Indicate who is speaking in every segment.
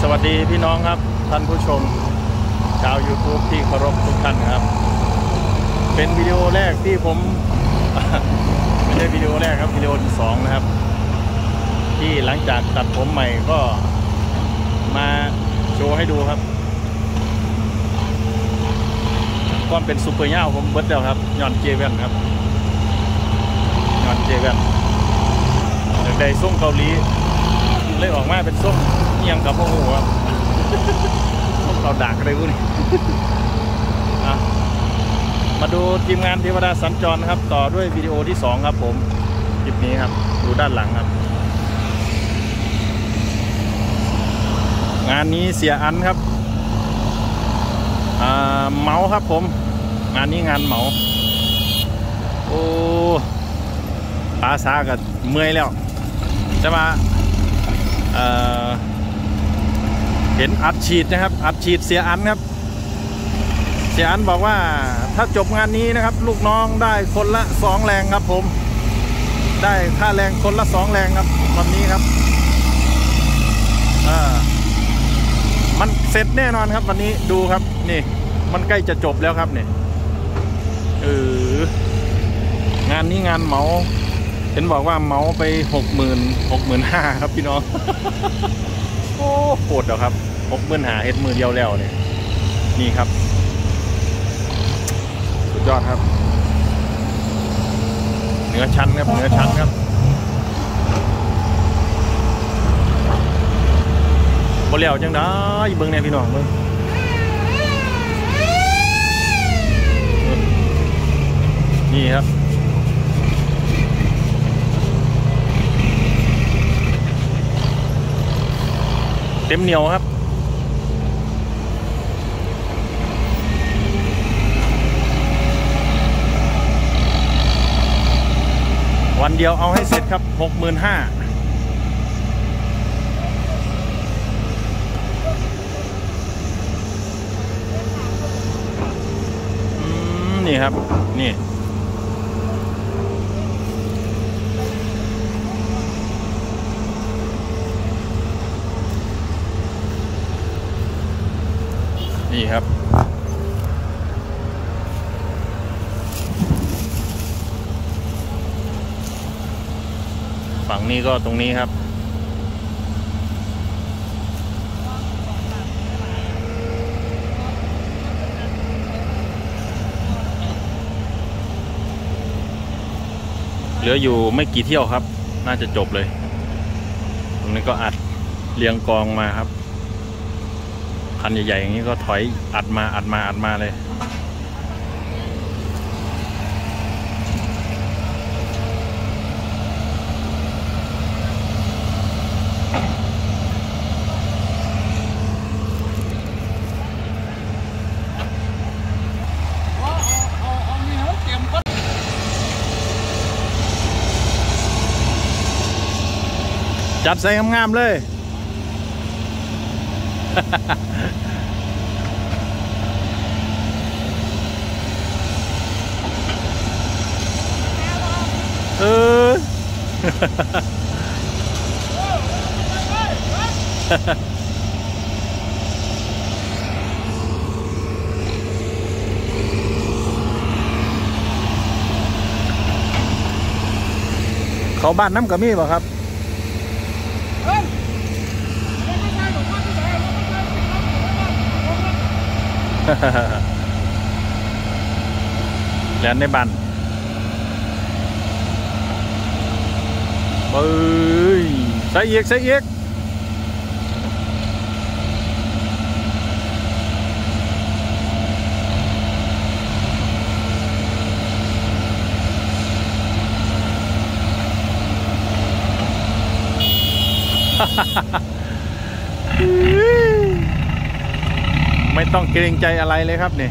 Speaker 1: สวัสดีพี่น้องครับท่านผู้ชม ชาว YouTube ที่เคารพทุกท่านครับ เป็นวิดีโอแรกที่ผม ไม่ใช่วิดีโอแรกครับวิดีโอที่สองนะครับ ที่หลังจากตัดผมใหม่ก็มาโชว์ให้ดูครับความเป็นซูเปอร์เน่าผมเบิร์ดแล้วครับย้อนเจเวนครับย้อนเจเวนอยากได้ส่งเกาหลีเลยออกมาเป็นส้ม ยงกับพวกหูครับส้มเขาดักอะไรพวกนี้อะมาดูทีมงานเทวดาสัญจรนะครับ ต่อด้วยวิดีโอที่ 2 ครับผมคลิปนี้ครับ ดูด้านหลังครับ งานนี้เสียอันครับอ่าเมาครับผม งานนี้งานเมาโอ้ปลาซากับเมื่อยแล้วจะมาเอ่อ ห็นอัดฉีดนะครับอัดฉีดเสียอันครับ เสียอันบอกว่าถ้าจบงานนี้นะครับ ลูกน้องได้คนละสองแรงครับผม ได้ค่าแรงคนละสองแรงครับวันนี้ครับอ่ามันเสร็จแน่นอนครับวันนี้ดูครับนี่ มันใกล้จะจบแล้วครับเนี่ยเอองานนี้งานเหมาเห็นบอกว่าเมาไปหกหมื่นหกหมื่นห้าครับพี่น้อง โอ้โหดเหรอครับ หกหมื่นหาเฮ็ดมือเดียวแล้วเนี่ยนี่ครับ สุดยอดครับ เนื้อชั้นครับเนื้อชั้นครับบ่แล้วจังได้เบิ่งแน่พี่น้องเบิ่งนี่ครับเต็มเหนียวครับ วันเดียวเอาให้เสร็จครับหกหมื่นห้านี่ครับ นี่นี่ครับ ฝั่งนี้ก็ตรงนี้ครับ เหลืออยู่ไม่กี่เที่ยวครับ น่าจะจบเลย ตรงนี้ก็อัดเรียงกองมาครับ คันใหญ่ๆอย่างนี้ก็ถอยอัดมาอัดมาอัดมาเลย
Speaker 2: เอาเอาเอานี่ให้มันเตรียมก่อน
Speaker 1: จัดใส่งามๆเลย เออเขาบ้านน้ำกระมี่ป่ะครับ
Speaker 2: เฮ้ยเอาไม่ใช่หรอกว่าที่ไหนเอาไม่ใช่สิครับเอาไม่ ใช่
Speaker 1: แลนในบันเอ้ยใส่เอียกใส่เอียก ไม่ ต้องเกรงใจอะไรเลยครับนี่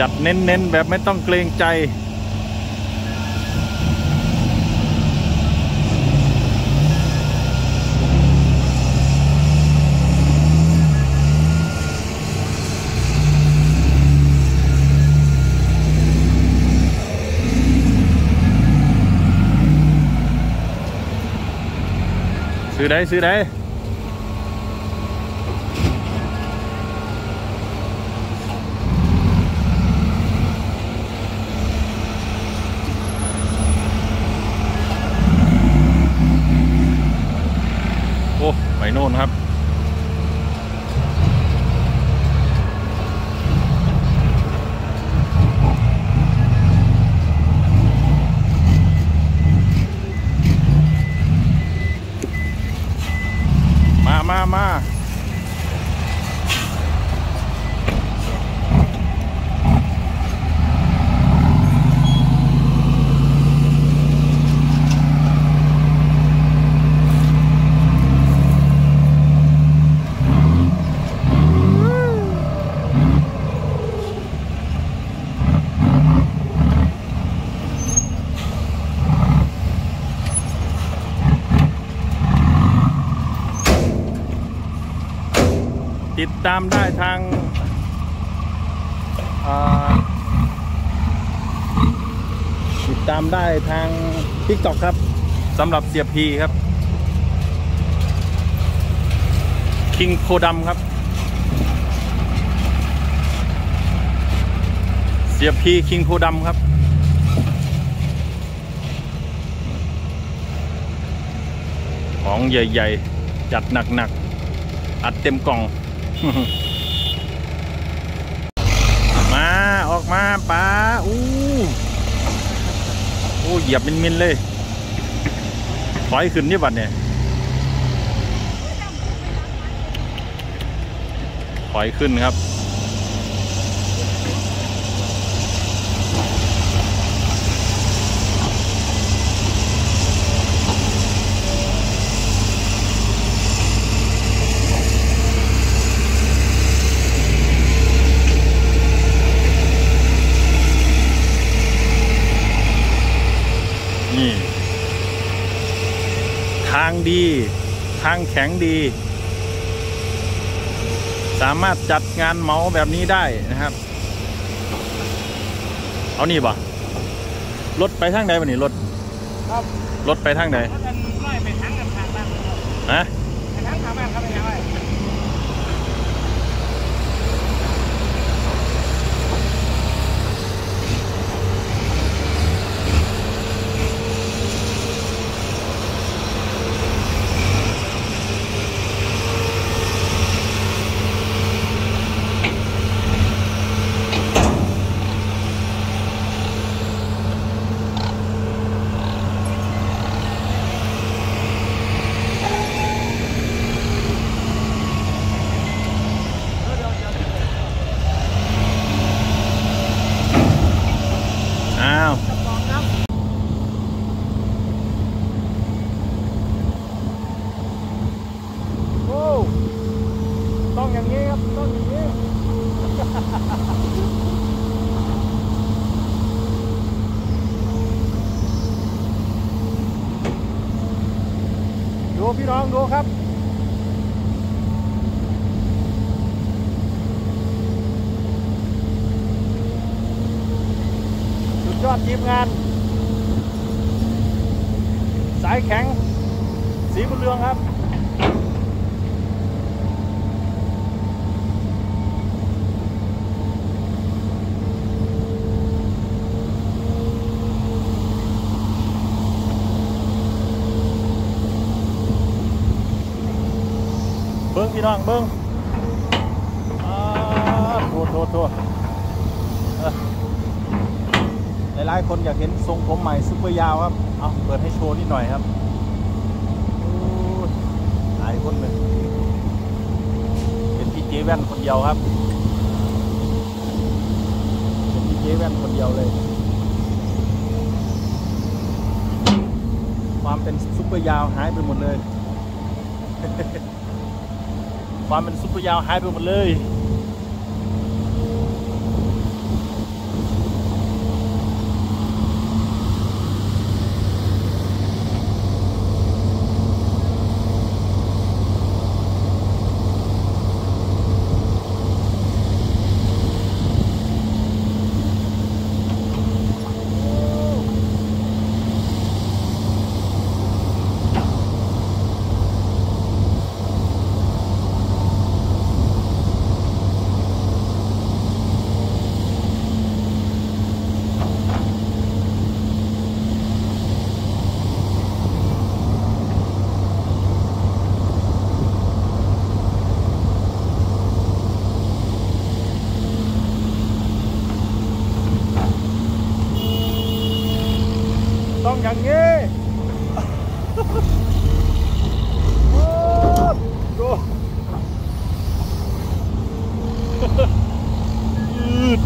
Speaker 1: จัดเน้นๆแบบไม่ต้องเกรงใจ ได้ซื้อได้โอ้ไปโน่นครับ มามามา ติดตามได้ทางอ่าติดตามได้ทาง TikTok ครับสำหรับเสียพีครับคิงโคดำครับ เสียพีคิงโคดำครับของใหญ่ ๆ จัดหนัก ๆ อัดเต็มกล่อง มาออกมาป้าอู้อู้เหยียบมินๆเลย ถอยขึ้นนี่บัดเนี่ยถอยขึ้นครับ นี่ ทางดี ทางแข็งดี สามารถจัดงานเหมาแบบนี้ได้นะครับ เอานี่บ่รถไปทางใดบ่นี่รถ
Speaker 2: ครับ
Speaker 1: รถไปทางใด
Speaker 2: ถ้าเป็นร้อยไปทั้งกันทางบ้านครับ
Speaker 1: ฮะ
Speaker 2: ไปทั้งทางบ้านครับเป็นยังไง
Speaker 1: อ้าว
Speaker 2: กระป๋องครับโอ้ต้องอย่างนี้ครับต้องอย่างนี้ ดู พี่น้องดูครับ สุดยอดทีมงาน สายแข็ง สีบุญเรืองครับ
Speaker 1: บิ้งพี่น้องเบิ้งอ่าโทษโทษโทษเอ้อหลายๆคนอยากเห็นทรงผมใหม่ซุปเปอร์ยาวครับ เอาเปิดให้โชว์นิดหน่อยครับหลายคนเลยเป็นพี่เจแว่นคนเดียวครับ เป็นพี่เจแว่นคนเดียวเลย ความเป็นซุปเปอร์ยาวหายไปหมดเลย ความเป็นซุปเปอร์ยาวหายไปหมดเลย อ ต้องอย่างนี้ โอ้ดูยืด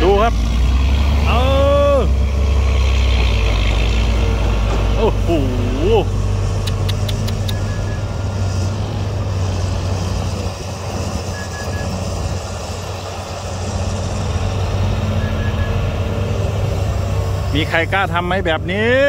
Speaker 1: ดูครับ เออโอ้โห มีใครกล้าทำไหมแบบนี้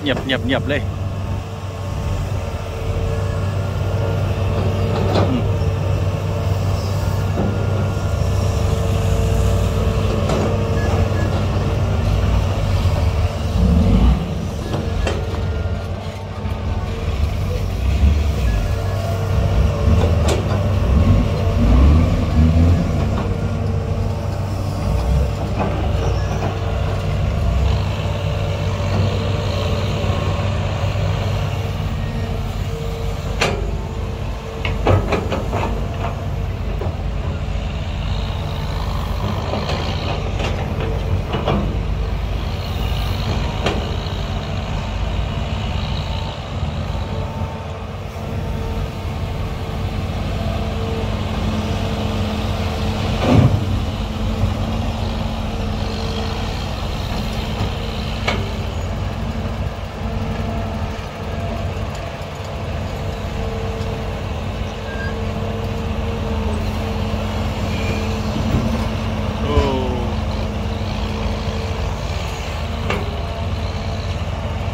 Speaker 1: เงียบเงียบเงียบเลย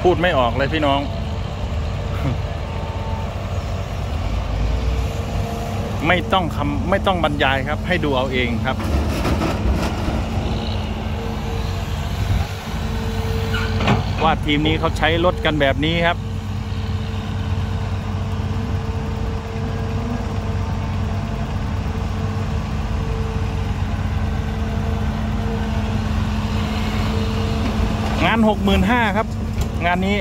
Speaker 1: พูดไม่ออกเลยพี่น้อง ไม่ต้องคำไม่ต้องบรรยายครับ ให้ดูเอาเองครับ ว่าทีมนี้เขาใช้รถกันแบบนี้ครับงานหกหมื่นห้าครับ งานนี้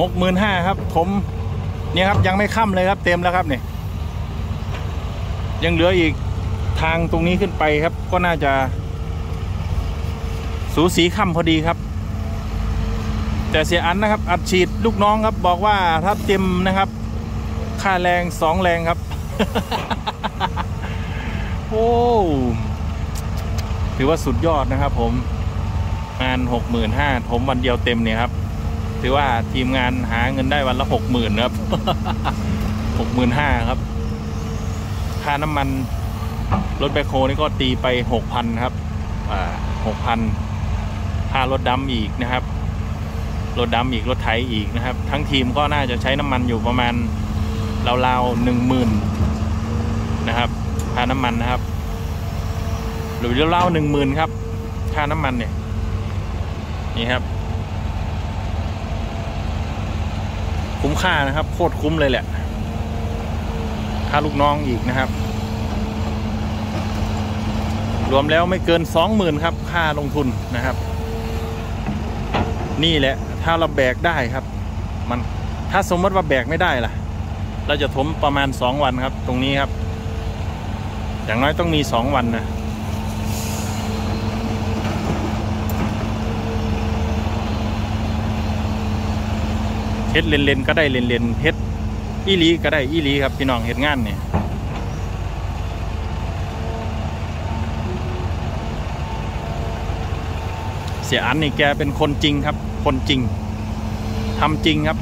Speaker 1: หกหมื่นห้าครับ ผมเนี่ยครับยังไม่ค่ำเลยครับ เต็มแล้วครับเนี่ยยังเหลืออีกทางตรงนี้ขึ้นไปครับ ก็น่าจะ สูสีค่ำพอดีครับ แต่เสียอันนะครับ อัดฉีดลูกน้องครับ บอกว่าถ้าเต็มนะครับ ค่าแรงสองแรงครับ โอ้ถือว่าสุดยอดนะครับผม งานหกหมื่นห้าผมวันเดียวเต็มเนี่ยครับ ถือว่าทีมงานหาเงินได้วันละหกหมื่นครับหกหมื่นห้าครับ ค่าน้ำมันรถแบคโฮนี่ก็ตีไปหกพันครับ อ่าหกพันค่ารถดำอีกนะครับ รถดำอีกรถไถอีกนะครับ ทั้งทีมก็น่าจะใช้น้ำมันอยู่ประมาณราวๆหนึ่งหมื่นนะครับค่าน้ำมันนะครับ หรือราวๆหนึ่งหมื่นครับ ค่าน้ำมันเนี่ย นี่ครับ คุ้มค่านะครับ โคตรคุ้มเลยแหละ ค่าลูกน้องอีกนะครับ รวมแล้วไม่เกินสองหมื่นครับ ค่าลงทุนนะครับ นี่แหละ ถ้าเราแบกได้ครับ มันถ้าสมมติว่าแบกไม่ได้ล่ะ เราจะถมประมาณสองวันครับ ตรงนี้ครับ อย่างน้อยต้องมีสองวันนะ ฮ็ดเลนๆก็ได้เลนๆเฮ็ดอีลีก็ได้อีลีครับพี่น้องเฮ็ดงานเนี่ยเสียอันนี่แกเป็นคนจริงครับ คนจริงทำจริงครับ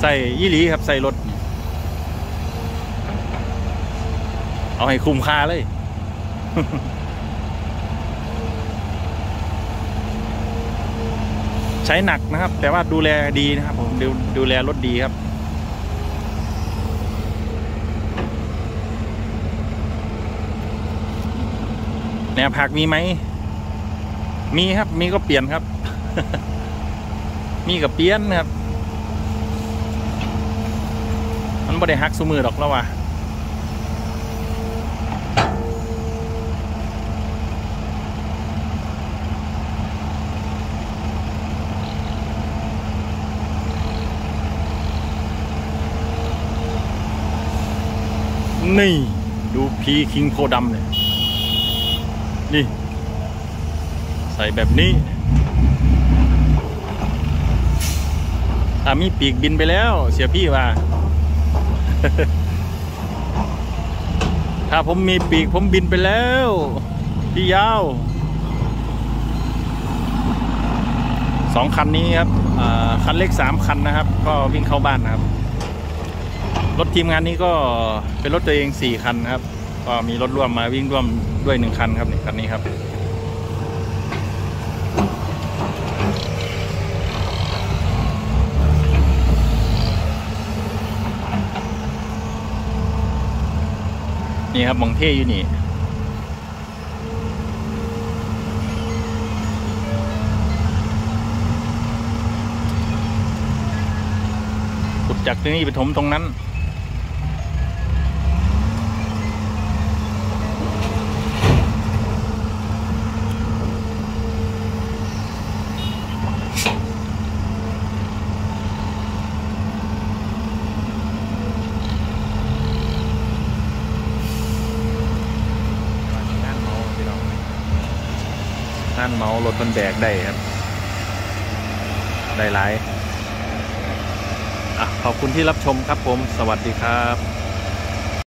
Speaker 1: ใส่อีหลีครับใส่รถ เอาให้คุ้มค่าเลย ช้หนักนะครับ แต่ว่าดูแลดีนะครับ ผมดูดูแลรถดีครับแนวผักมีไหม มีครับ มีก็เปลี่ยนครับ มีกับเปลี่ยนครับ มันไม่ได้ฮักสมือหรอกแล้วว่ะ นี่ ดูพีคิงโพดำเนี่ย นี่ ใส่แบบนี้ถ้ามีปีกบินไปแล้ว เสียพี่ว่า ถ้าผมมีปีกผมบินไปแล้ว พี่ยาวสองคันนี้ครับคันเล็กสามคันนะครับ ก็วิ่งเข้าบ้านนะครับ รถทีมงานนี้ก็เป็นรถตัวเองสี่คันครับ ก็มีรถร่วมมาวิ่งร่วมด้วยหนึ่งคันครับนี่คันนี้ครับนี่ครับมองเท่อยู่นี่ขุดจากที่นี่ไปถมตรงนั้นเมาพี่น้องงานเมา รถมันแบกได้ครับ ได้หลาย อะ ขอบคุณที่รับชมครับผม สวัสดีครับ